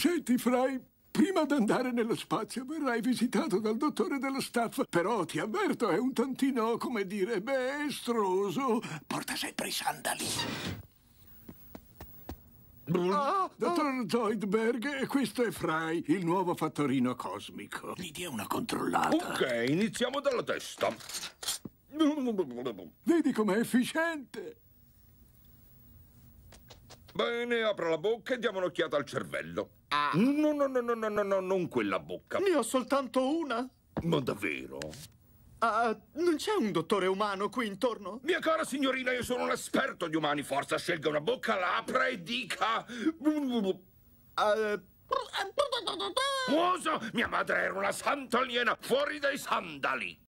Senti, Fry, prima d'andare nello spazio verrai visitato dal dottore dello staff. Però ti avverto, è un tantino, come dire, beh, estroso. Porta sempre i sandali. Ah, Dottor Zoidberg, questo è Fry, il nuovo fattorino cosmico. Gli dia una controllata. Ok, iniziamo dalla testa. Vedi com'è efficiente? Bene, apra la bocca e diamo un'occhiata al cervello. Ah. No, no, no, no, no, no, no, non quella bocca. Ne ho soltanto una. Ma davvero? Ah, non c'è un dottore umano qui intorno? Mia cara signorina, io sono un esperto di umani. Forza, scelga una bocca, la apra e dica... Ah, Muoso! Mia madre era una santa aliena, fuori dai sandali!